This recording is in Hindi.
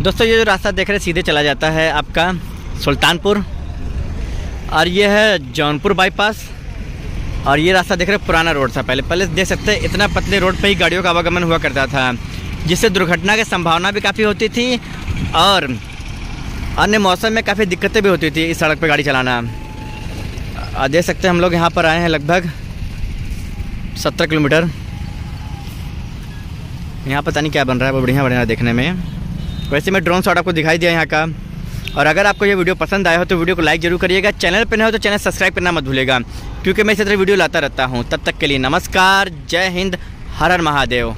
दोस्तों, ये जो रास्ता देख रहे सीधे चला जाता है आपका सुल्तानपुर। और ये है जौनपुर बाईपास। और ये रास्ता देख रहे पुराना रोड था पहले। पहले देख सकते हैं, इतना पतले रोड पर ही गाड़ियों का आवागमन हुआ करता था, जिससे दुर्घटना की संभावना भी काफ़ी होती थी और अन्य मौसम में काफ़ी दिक्कतें भी होती थी इस सड़क पर गाड़ी चलाना। देख सकते हैं, हम लोग यहाँ पर आए हैं लगभग सत्तर किलोमीटर। यहाँ पता नहीं क्या बन रहा है, वो बढ़िया बढ़िया देखने में। वैसे मैं ड्रोन शॉट आपको दिखाई दिया यहाँ का। और अगर आपको ये वीडियो पसंद आया हो तो वीडियो को लाइक ज़रूर करिएगा। चैनल पर न हो तो चैनल सब्सक्राइब करना मत भूलेगा क्योंकि मैं इसी तरह वीडियो लाता रहता हूँ। तब तक के लिए नमस्कार, जय हिंद, हर हर महादेव।